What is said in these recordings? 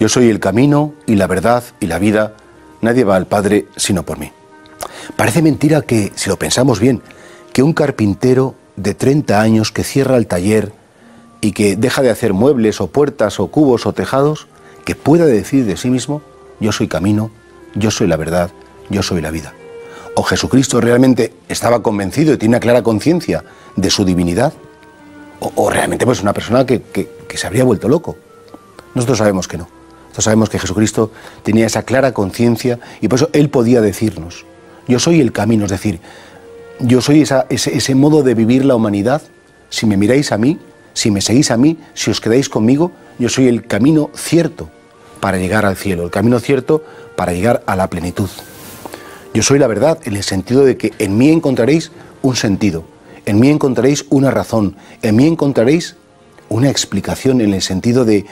Yo soy el camino y la verdad y la vida. Nadie va al Padre sino por mí. Parece mentira que, si lo pensamos bien, que un carpintero de 30 años que cierra el taller y que deja de hacer muebles o puertas o cubos o tejados, que pueda decir de sí mismo, yo soy camino, yo soy la verdad, yo soy la vida. O Jesucristo realmente estaba convencido y tiene una clara conciencia de su divinidad, o, realmente pues una persona que se habría vuelto loco. Nosotros sabemos que no. Sabemos que Jesucristo tenía esa clara conciencia y por eso Él podía decirnos, yo soy el camino, es decir, yo soy ese, modo de vivir la humanidad. Si me miráis a mí, si me seguís a mí, si os quedáis conmigo, yo soy el camino cierto para llegar al cielo, el camino cierto para llegar a la plenitud. Yo soy la verdad en el sentido de que en mí encontraréis un sentido, en mí encontraréis una razón, en mí encontraréis una explicación en el sentido de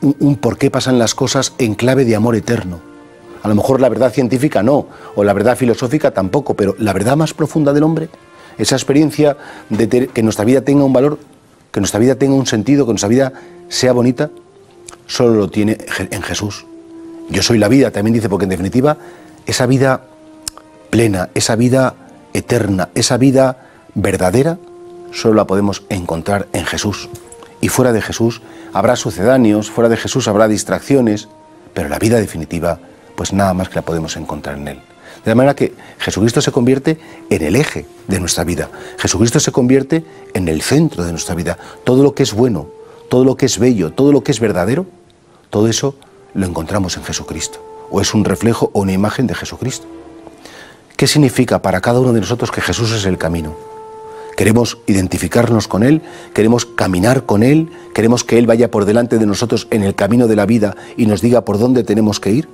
un, por qué pasan las cosas en clave de amor eterno. A lo mejor la verdad científica no, o la verdad filosófica tampoco, pero la verdad más profunda del hombre, esa experiencia de que nuestra vida tenga un valor, que nuestra vida tenga un sentido, que nuestra vida sea bonita, solo lo tiene en Jesús. Yo soy la vida, también dice, porque en definitiva, esa vida plena, esa vida eterna, esa vida verdadera, solo la podemos encontrar en Jesús. Y fuera de Jesús habrá sucedáneos, fuera de Jesús habrá distracciones, pero la vida definitiva, pues nada más que la podemos encontrar en Él. De la manera que Jesucristo se convierte en el eje de nuestra vida. Jesucristo se convierte en el centro de nuestra vida. Todo lo que es bueno, todo lo que es bello, todo lo que es verdadero, todo eso lo encontramos en Jesucristo. O es un reflejo o una imagen de Jesucristo. ¿Qué significa para cada uno de nosotros que Jesús es el camino? Queremos identificarnos con Él, queremos caminar con Él, queremos que Él vaya por delante de nosotros en el camino de la vida y nos diga por dónde tenemos que ir.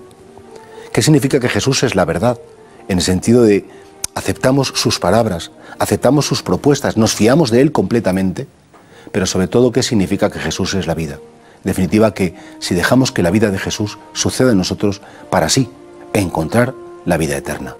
¿Qué significa que Jesús es la verdad? En el sentido de aceptamos sus palabras, aceptamos sus propuestas, nos fiamos de Él completamente, pero sobre todo qué significa que Jesús es la vida. En definitiva, que si dejamos que la vida de Jesús suceda en nosotros para así encontrar la vida eterna.